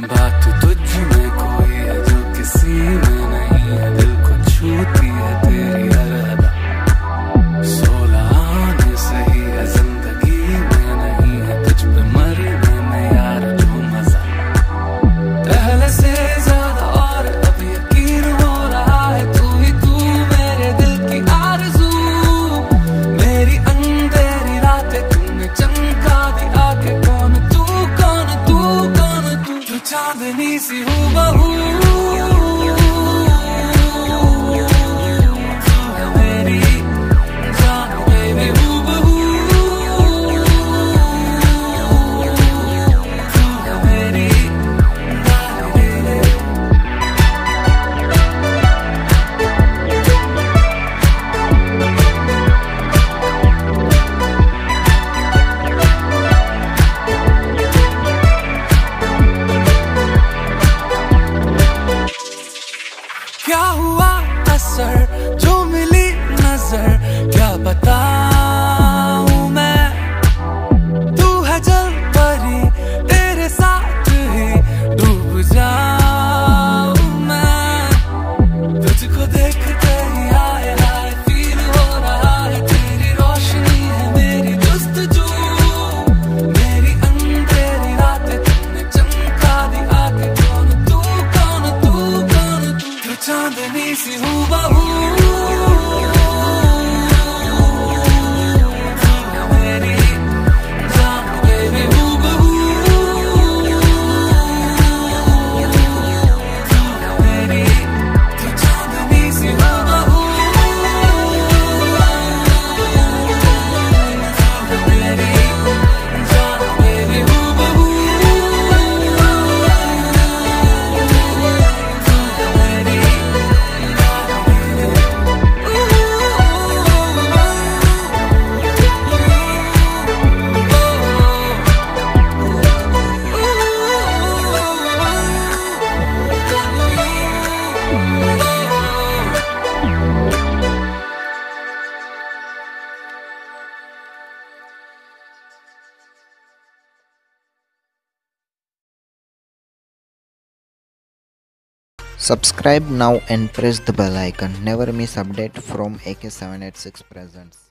बात तुझ में कोई है जो किसी में नहीं। है चांदनी सी हूँ बहू see who Subscribe now and press the bell icon. Never miss update from AK786 Presents.